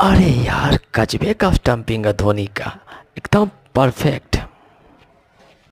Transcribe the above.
अरे यार कजबे का स्टम्पिंग है धोनी का। एकदम परफेक्ट